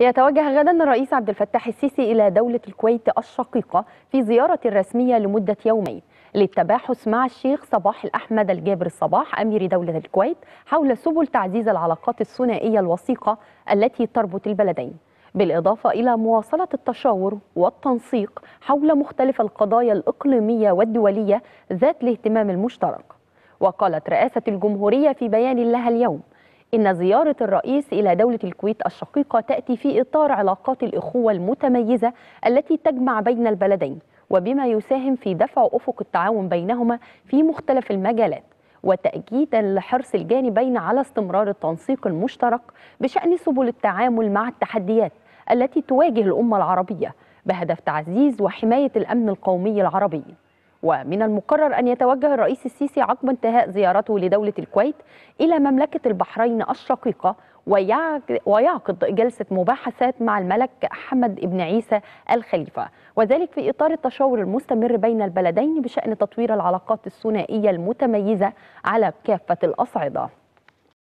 يتوجه غدا الرئيس عبد الفتاح السيسي إلى دولة الكويت الشقيقة في زيارة رسمية لمدة يومين للتباحث مع الشيخ صباح الأحمد الجابر الصباح أمير دولة الكويت حول سبل تعزيز العلاقات الثنائية الوثيقة التي تربط البلدين بالإضافة إلى مواصلة التشاور والتنسيق حول مختلف القضايا الإقليمية والدولية ذات الاهتمام المشترك. وقالت رئاسة الجمهورية في بيان لها اليوم إن زيارة الرئيس إلى دولة الكويت الشقيقة تأتي في إطار علاقات الإخوة المتميزة التي تجمع بين البلدين وبما يساهم في دفع أفق التعاون بينهما في مختلف المجالات وتأكيدا لحرص الجانبين على استمرار التنسيق المشترك بشأن سبل التعامل مع التحديات التي تواجه الأمة العربية بهدف تعزيز وحماية الأمن القومي العربي. ومن المقرر أن يتوجه الرئيس السيسي عقب انتهاء زيارته لدولة الكويت إلى مملكة البحرين الشقيقة ويعقد جلسة مباحثات مع الملك حمد بن عيسى الخليفة. وذلك في إطار التشاور المستمر بين البلدين بشأن تطوير العلاقات الثنائية المتميزة على كافة الأصعدة.